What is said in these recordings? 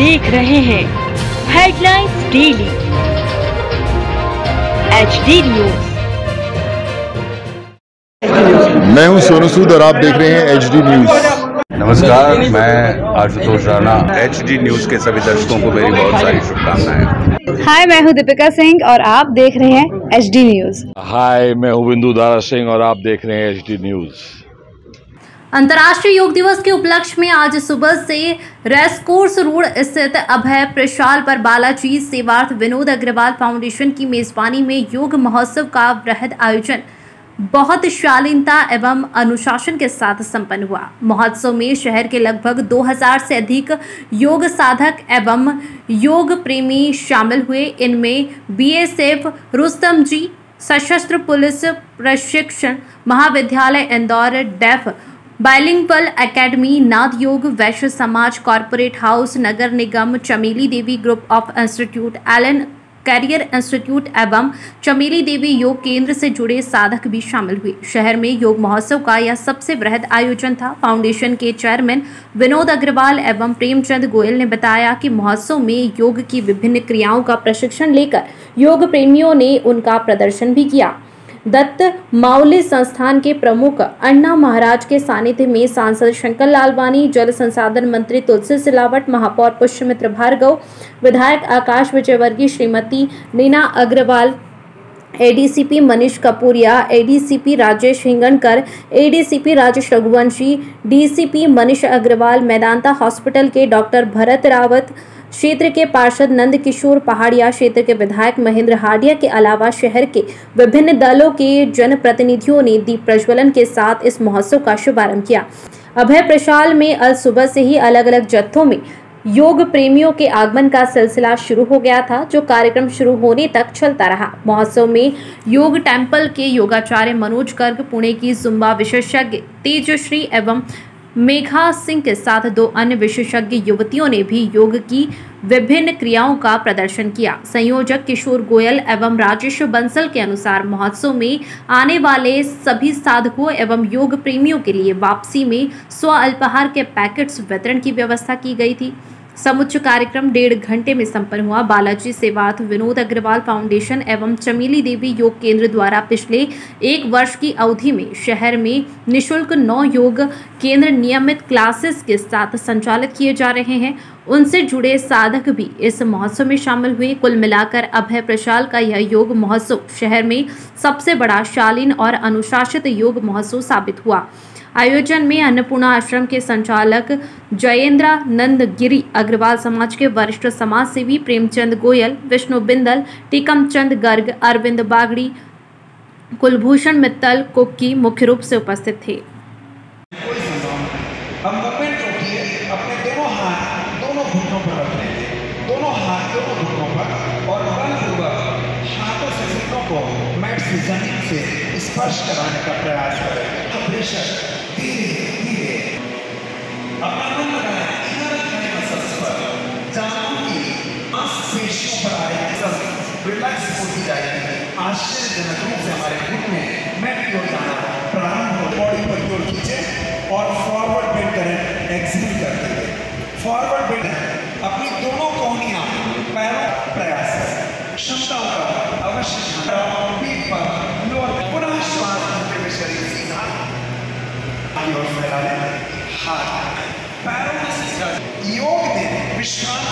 देख रहे हैं। हेडलाइंस डेली एच डी न्यूज़ मैं हूँ सोनू सूद और आप देख रहे हैं एच डी न्यूज़ नमस्कार मैं Ashutosh Rana. H D news के सभी दर्शकों को मेरी बहुत सारी शुभकामनाएँ। हाय मैं हूँ दीपिका सिंह और आप देख रहे हैं एच डी न्यूज़ हाय मैं हूँ बिंदु दारा सिंह और आप देख रहे हैं एच डी न्यूज़ अंतर्राष्ट्रीय योग दिवस के उपलक्ष्य में आज सुबह से रेसकोर्स रोड स्थित अभय प्रशाल पर बालाजी सेवार्थ विनोद अग्रवाल फाउंडेशन की मेजबानी में योग महोत्सव का वृहद आयोजन बहुत शालीनता एवं अनुशासन के साथ संपन्न हुआ। महोत्सव में शहर के लगभग 2000 से अधिक योग साधक एवं योग प्रेमी शामिल हुए। इनमें बीएसएफ, रुस्तम जी, सशस्त्र पुलिस प्रशिक्षण, महाविद्यालय इंदौर, डेफ बाइलिंगपल एकेडमी नाद योग वैश्य समाज, कॉरपोरेट हाउस, नगर निगम, Chameli Devi group of institute, Allen, career institute एवं चमेली देवी योग केंद्र से जुड़े साधक भी शामिल हुए। शहर में योग महोत्सव का यह सबसे वृहद आयोजन था। फाउंडेशन के चेयरमैन विनोद अग्रवाल एवं प्रेमचंद गोयल ने बताया कि महोत्सव में योग की विभिन्न क्रियाओं का प्रशिक्षण लेकर योग प्रेमियों ने उनका प्रदर्शन भी किया। दत्त माउली संस्थान के प्रमुख अन्ना महाराज के सानिध्य में सांसद शंकर लालवानी, जल संसाधन मंत्री तुलसी सिलावट, महापौर पुष्यमित्र भार्गव, विधायक Akash Vijayvargiya Shrimati Neena Agrawal ADCP Manish Kapuriya ADCP Rajesh Hinganakar ADCP Rajesh Raghuvanshi DCP Manish Agrawal Medanta hospital के डॉक्टर भरत रावत क्षेत्र के पार्षद नंद किशोर पहाड़िया, क्षेत्र के विधायक महेंद्र हाडिया के अलावा शहर के विभिन्न दलों के जनप्रतिनिधियों ने दीप प्रज्वलन के साथ इस महोत्सव का शुभारंभ किया। अभय प्रशाल में अल सुबह से ही अलग अलग जत्थों में योग प्रेमियों के आगमन का सिलसिला शुरू हो गया था, जो कार्यक्रम शुरू होने तक चलता रहा। महोत्सव में योग टेंपल के योगाचार्य मनोज गर्ग, पुणे की जुम्बा विशेषज्ञ तेजश्री एवं मेघा सिंह के साथ दो अन्य विशेषज्ञ युवतियों ने भी योग की विभिन्न क्रियाओं का प्रदर्शन किया। संयोजक किशोर गोयल एवं राजेश बंसल के अनुसार महोत्सव में आने वाले सभी साधकों एवं योग प्रेमियों के लिए वापसी में स्व अल्पाहार के पैकेट्स वितरण की व्यवस्था की गई थी। समुच्च कार्यक्रम डेढ़ घंटे में संपन्न हुआ। बालाजी सेवार्थ विनोद अग्रवाल फाउंडेशन एवं चमेली देवी योग केंद्र द्वारा पिछले एक वर्ष की अवधि में शहर में निशुल्क नौ योग केंद्र नियमित क्लासेस के साथ संचालित किए जा रहे हैं। उनसे जुड़े साधक भी इस महोत्सव में शामिल हुए। कुल मिलाकर अभय प्रशाल का यह योग महोत्सव शहर में सबसे बड़ा शालीन और अनुशासित योग महोत्सव साबित हुआ। आयोजन में अन्नपूर्णा आश्रम के संचालक जयेंद्र नंद गिरी, अग्रवाल समाज के वरिष्ठ समाज सेवी प्रेमचंद गोयल, विष्णु बिंदल, टीकम चंद गर्ग, अरविंद बागड़ी, कुलभूषण मित्तल कुक्की मुख्य रूप से उपस्थित थे। से स्पर्श कराने का प्रयास करें। प्रेशर रूप से हमारे घुटने मैट की ओर जाना प्रारंभ हो बॉडी पर की ओर खींचे और फॉरवर्ड बेंड करें एक्सहेल करते हुए फॉरवर्ड बेंड अपनी दोनों कोहनियाँ पैरों प्रयास क्षमताओं का अवश्य ध्यान पीठ पर लोअर पुनः श्वास लेते हुए शरीर सीधा आगे और फैला लें हाथ, पैरों में सीधा योग में विश्राम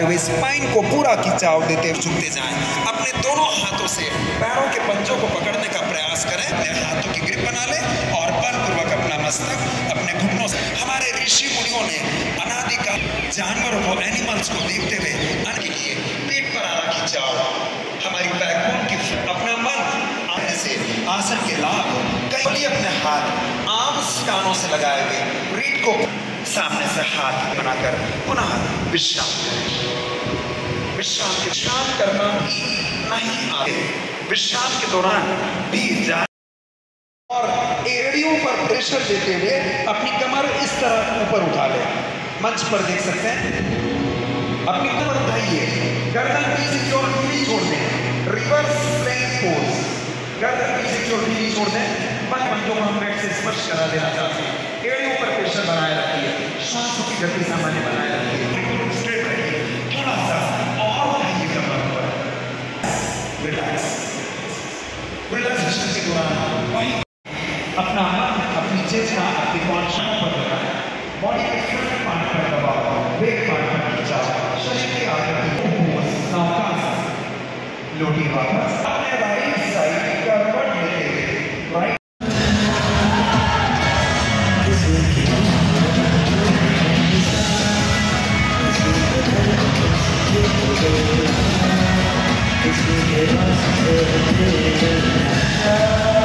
अब स्पाइन को पूरा खिंचाव देते झुकते जाएँ। अपने दोनों हाथों से पैरों के पंजों को पकड़ने का प्रयास करें। अपने हाथों की ग्रिप बना लें और बलपूर्वक अपना मस्तक अपने घुटनों से हमारे ऋषि मुनियों ने अनादिकाल जानवरों को एनिमल्स को देखते हुए अन के लिए पेट पर आना खिंचाव। हमारी बैकबोन की अपना मन आने से आसन के लाभ कई अपने हाथ आम कानों से लगाए हुए रीढ़ को सामने से हाथ बनाकर पुनः विश्राम करें। विश्राम विश्राम करना भी नहीं आगे विश्राम के दौरान भी जा और एड़ियों पर प्रेशर देते हुए अपनी कमर इस तरह ऊपर उठा लें। मंच पर देख सकते हैं। अपनी कमर उठाइए। गर्दन पीछे की ओर ढीली छोड़ दें। रिवर्स प्लेन पोज गर्दन पीछे की ओर ढीली छोड़ दें। मन पंजों को हम मैट से स्पर्श करा देना चाहते हैं एड़ियों पर प्रेशर बनाए रखिए श्वासों की गति सामान्य दौरान अपना अपनी चेतना, अपनी कॉन्शनों पर लगाएँ बॉडी के फ्रंट पार्ट पर दबाओ बैक पार्ट पर खिंचाओ शरीर की आकृति सावकाश लोटी वापस It's the last day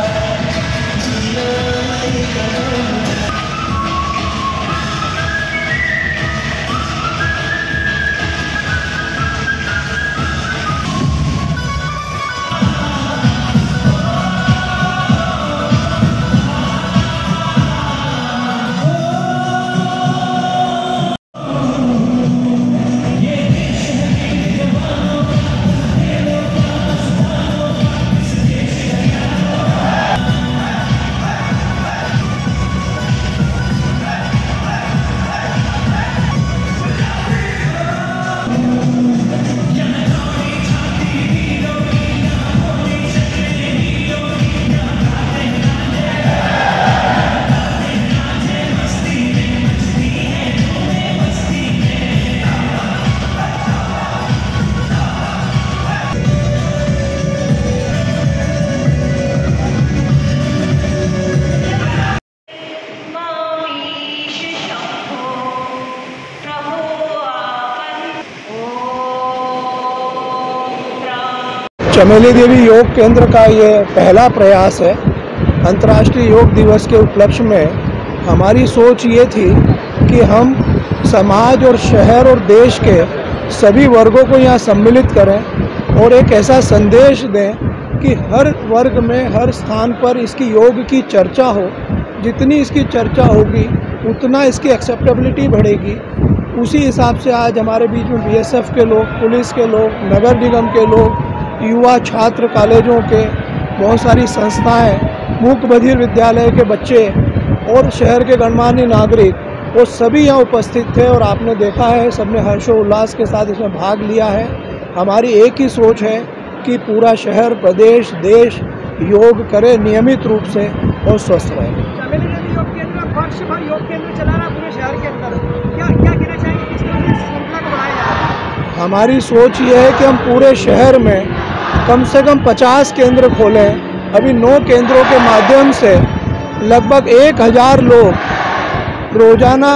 चमेली देवी योग केंद्र का ये पहला प्रयास है। अंतर्राष्ट्रीय योग दिवस के उपलक्ष्य में हमारी सोच ये थी कि हम समाज और शहर और देश के सभी वर्गों को यहाँ सम्मिलित करें और एक ऐसा संदेश दें कि हर वर्ग में, हर स्थान पर इसकी योग की चर्चा हो। जितनी इसकी चर्चा होगी, उतना इसकी एक्सेप्टेबिलिटी बढ़ेगी। उसी हिसाब से आज हमारे बीच में बीएसएफ के लोग, पुलिस के लोग, नगर निगम के लोग युवा छात्र कॉलेजों के बहुत सारी संस्थाएँ मूक बधिर विद्यालय के बच्चे और शहर के गणमान्य नागरिक वो सभी यहाँ उपस्थित थे और आपने देखा है सबने हर्षोल्लास के साथ इसमें भाग लिया है। हमारी एक ही सोच है कि पूरा शहर प्रदेश देश योग करे नियमित रूप से और स्वस्थ रहे। हमारी सोच ये है कि हम पूरे शहर में कम से कम 50 केंद्र खोलें। अभी नौ केंद्रों के माध्यम से लगभग एक हज़ार लोग रोज़ाना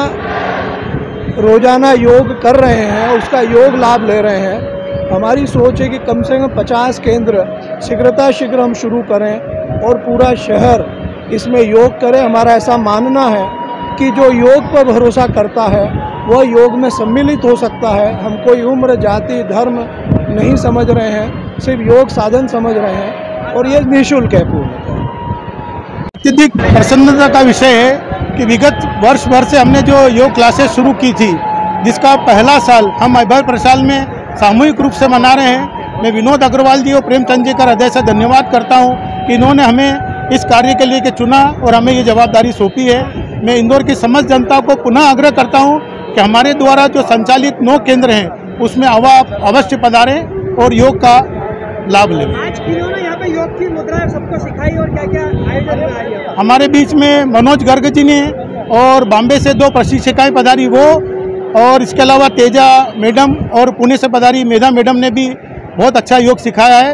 रोज़ाना योग कर रहे हैं, उसका योग लाभ ले रहे हैं। हमारी सोच है कि कम से कम 50 केंद्र शीघ्रता शीघ्र हम शुरू करें और पूरा शहर इसमें योग करें। हमारा ऐसा मानना है कि जो योग पर भरोसा करता है, वह योग में सम्मिलित हो सकता है। हम कोई उम्र, जाति, धर्म नहीं समझ रहे हैं। सिर्फ़ योग साधन समझ रहे हैं और ये निःशुल्क है पूर्ण। अत्यधिक प्रसन्नता का विषय है कि विगत वर्ष भर से हमने जो योग क्लासेस शुरू की थी, जिसका पहला साल हम अभय प्रसाल में सामूहिक रूप से मना रहे हैं, मैं विनोद अग्रवाल जी और प्रेमचंद जी का हृदय से धन्यवाद करता हूँ कि इन्होंने हमें इस कार्य के लिए के चुना और हमें ये जवाबदारी सौंपी है। मैं इंदौर की समस्त जनता को पुनः आग्रह करता हूँ कि हमारे द्वारा जो संचालित नौ केंद्र हैं, उसमें अवा अवश्य पधारें और योग का लाभ ले। आज यहाँ पे योग की मुद्रा सबको सिखाई और क्या क्या आयोजन में आई है? हमारे बीच में मनोज गर्ग जी ने और बॉम्बे से दो प्रशिक्षिकाएँ पधारी वो और इसके अलावा तेजा मैडम और पुणे से पधारी मेधा मैडम ने भी बहुत अच्छा योग सिखाया है।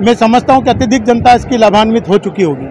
मैं समझता हूँ कि अत्यधिक जनता इसकी लाभान्वित हो चुकी होगी।